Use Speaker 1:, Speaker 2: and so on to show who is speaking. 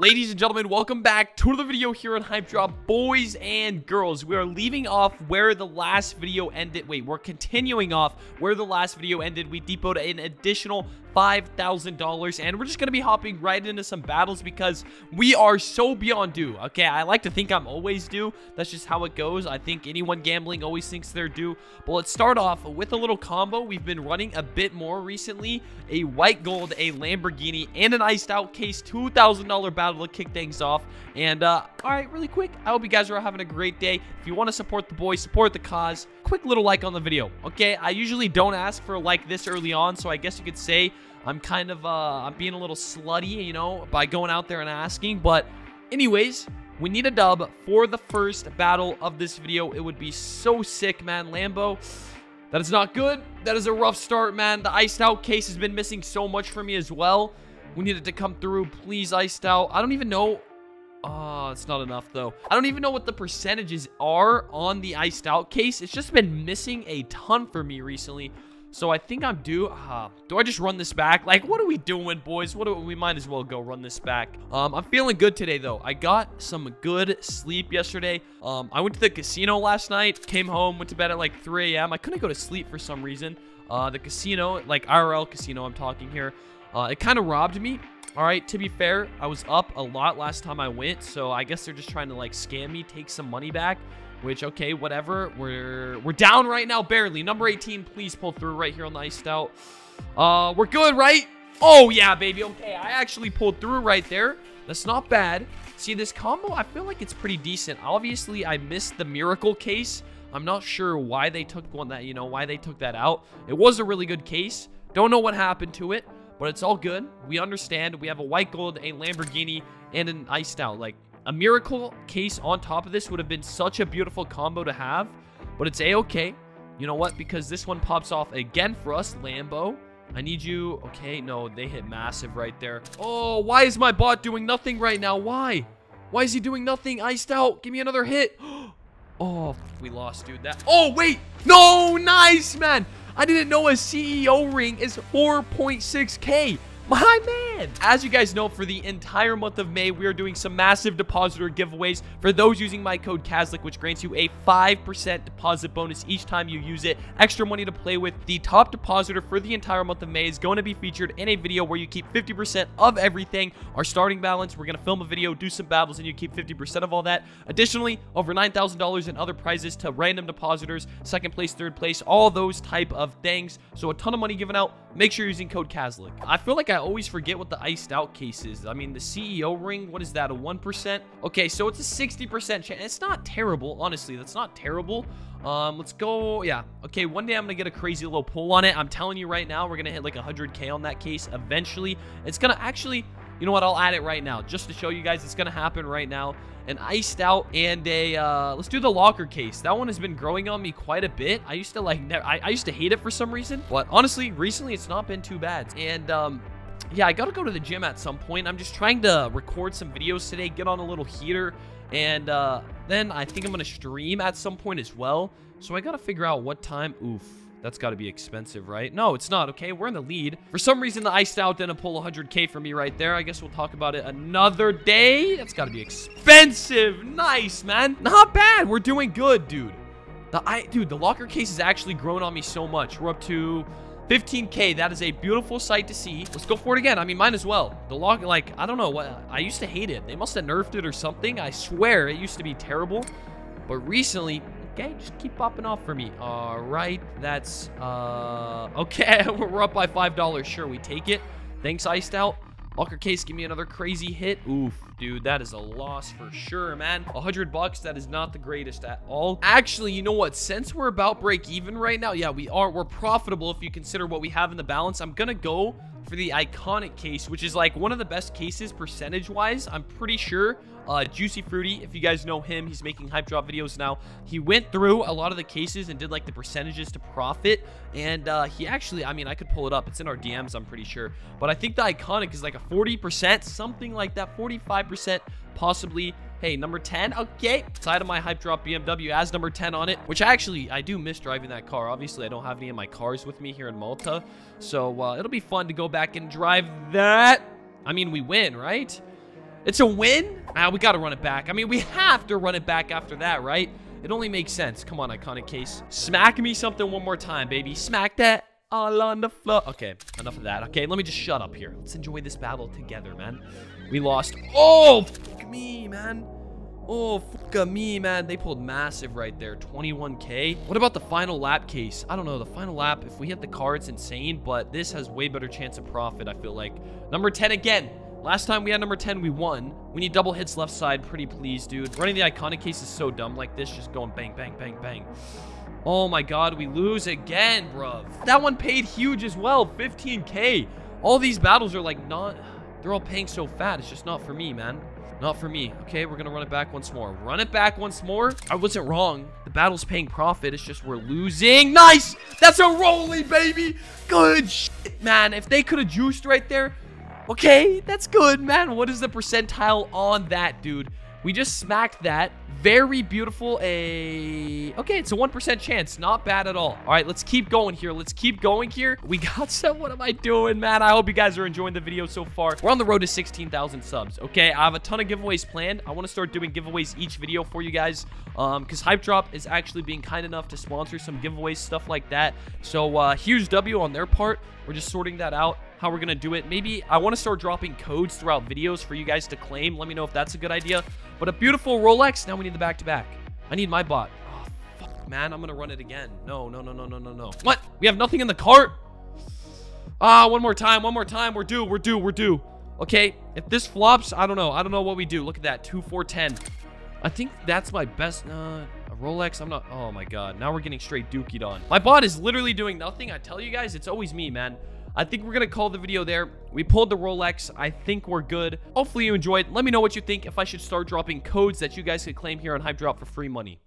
Speaker 1: Ladies and gentlemen, welcome back to another video here on HypeDrop. Boys and girls, we are leaving off where the last video ended. Wait, we're continuing off where the last video ended. We depoted an additional $5,000 and we're just going to be hopping right into some battles because we are so beyond due. Okay, I like to think I'm always due. That's just how it goes. I think anyone gambling always thinks they're due. But let's start off with a little combo. We've been running a bit more recently. A white gold, a Lamborghini, and an iced out case $2,000 battle to kick things off. And, uh, all right, really quick, I hope you guys are having a great day. If you want to support the boys, support the cause, quick little like on the video, okay? I usually don't ask for a like this early on, so I guess you could say I'm kind of, uh, I'm being a little slutty, you know, by going out there and asking. But anyways, we need a dub for the first battle of this video. It would be so sick, man. Lambo, that is not good. That is a rough start, man. The iced out case has been missing so much for me as well. We need it to come through. Please, iced out. I don't even know. Oh, it's not enough, though. I don't even know what the percentages are on the iced out case. It's just been missing a ton for me recently. So I think I'm due. Uh, do I just run this back? Like, what are we doing, boys? What do we might as well go run this back. Um, I'm feeling good today, though. I got some good sleep yesterday. Um, I went to the casino last night, came home, went to bed at like 3 a.m. I couldn't go to sleep for some reason. Uh, the casino, like IRL casino, I'm talking here. Uh, it kind of robbed me. All right, to be fair, I was up a lot last time I went, so I guess they're just trying to like scam me, take some money back. Which, okay, whatever. We're we're down right now, barely. Number 18, please pull through right here on the iced out. Uh, we're good, right? Oh, yeah, baby. Okay, I actually pulled through right there. That's not bad. See, this combo, I feel like it's pretty decent. Obviously, I missed the miracle case. I'm not sure why they took one that, you know, why they took that out. It was a really good case. Don't know what happened to it, but it's all good. We understand. We have a white gold, a Lamborghini, and an iced out. Like, a miracle case on top of this would have been such a beautiful combo to have, but it's a-okay. You know what? Because this one pops off again for us, Lambo. I need you. Okay, no, they hit massive right there. Oh, why is my bot doing nothing right now? Why? Why is he doing nothing? Iced out. Give me another hit. Oh, we lost, dude. That. Oh, wait. No, nice, man. I didn't know a CEO ring is 4.6K. My man! As you guys know, for the entire month of May, we are doing some massive depositor giveaways for those using my code KAZLIC, which grants you a 5% deposit bonus each time you use it. Extra money to play with. The top depositor for the entire month of May is going to be featured in a video where you keep 50% of everything. Our starting balance, we're going to film a video, do some battles, and you keep 50% of all that. Additionally, over $9,000 in other prizes to random depositors, second place, third place, all those type of things. So a ton of money given out. Make sure you're using code KAZLIC. I feel like I always forget what the iced out case is. I mean, the CEO ring, what is that, a 1%? Okay, so it's a 60% chance. It's not terrible, honestly. That's not terrible. Um, let's go. Yeah. Okay, one day I'm going to get a crazy little pull on it. I'm telling you right now, we're going to hit like 100k on that case eventually. It's going to actually... You know what? I'll add it right now just to show you guys it's going to happen right now. An iced out and a, uh, let's do the locker case. That one has been growing on me quite a bit. I used to like, I, I used to hate it for some reason, but honestly, recently it's not been too bad. And, um, yeah, I gotta go to the gym at some point. I'm just trying to record some videos today, get on a little heater, and uh, then I think I'm gonna stream at some point as well. So I gotta figure out what time. Oof. That's got to be expensive, right? No, it's not, okay? We're in the lead. For some reason, the Iced Out didn't pull 100k for me right there. I guess we'll talk about it another day. That's got to be expensive. Nice, man. Not bad. We're doing good, dude. The I, Dude, the locker case has actually grown on me so much. We're up to 15k that is a beautiful sight to see let's go for it again i mean mine as well the log like i don't know what i used to hate it they must have nerfed it or something i swear it used to be terrible but recently okay just keep popping off for me all right that's uh okay we're up by five dollars sure we take it thanks iced out Locker case, give me another crazy hit. Oof, dude, that is a loss for sure, man. A hundred bucks, that is not the greatest at all. Actually, you know what? Since we're about break even right now, yeah, we are. We're profitable if you consider what we have in the balance. I'm gonna go for the iconic case, which is like one of the best cases percentage-wise. I'm pretty sure uh, Juicy Fruity, if you guys know him, he's making HypeDrop videos now. He went through a lot of the cases and did like the percentages to profit. And uh, he actually, I mean, I could pull it up. It's in our DMs, I'm pretty sure. But I think the iconic is like a 40%, something like that, 45% possibly. Hey, number 10, okay. Side of my HypeDrop BMW as number 10 on it, which I actually, I do miss driving that car. Obviously, I don't have any of my cars with me here in Malta. So uh, it'll be fun to go back and drive that. I mean, we win, right? It's a win? Ah, we gotta run it back. I mean, we have to run it back after that, right? It only makes sense. Come on, iconic case. Smack me something one more time, baby. Smack that all on the floor. Okay, enough of that. Okay, let me just shut up here. Let's enjoy this battle together, man. We lost. Oh, me, man. Oh, fuck me, man. They pulled massive right there. 21k. What about the final lap case? I don't know. The final lap, if we hit the car, it's insane, but this has way better chance of profit, I feel like. Number 10 again. Last time we had number 10, we won. We need double hits left side. Pretty please, dude. Running the iconic case is so dumb like this. Just going bang, bang, bang, bang. Oh my god, we lose again, bruv. That one paid huge as well. 15k. All these battles are like not... They're all paying so fat. It's just not for me, man. Not for me. Okay, we're gonna run it back once more. Run it back once more. I wasn't wrong. The battle's paying profit. It's just we're losing. Nice! That's a rolly, baby! Good shit, man. If they could have juiced right there, Okay, that's good, man. What is the percentile on that, dude? We just smacked that. Very beautiful. A Okay, it's a 1% chance. Not bad at all. All right, let's keep going here. Let's keep going here. We got some. What am I doing, man? I hope you guys are enjoying the video so far. We're on the road to 16,000 subs, okay? I have a ton of giveaways planned. I want to start doing giveaways each video for you guys um, because HypeDrop is actually being kind enough to sponsor some giveaways, stuff like that. So, uh, huge W on their part. We're just sorting that out how we're to do it. Maybe I want to start dropping codes throughout videos for you guys to claim. Let me know if that's a good idea. But a beautiful Rolex. Now need the back-to-back. -back. I need my bot. Oh, fuck, man. I'm going to run it again. No, no, no, no, no, no, no. What? We have nothing in the cart? Ah, one more time. One more time. We're due. We're due. We're due. Okay, if this flops, I don't know. I don't know what we do. Look at that. 2, 4, 10. I think that's my best... Uh, a Rolex? I'm not... Oh, my God. Now we're getting straight dookied on. My bot is literally doing nothing. I tell you guys, it's always me, man. I think we're going to call the video there. We pulled the Rolex. I think we're good. Hopefully you enjoyed. Let me know what you think if I should start dropping codes that you guys could claim here on HypeDrop for free money.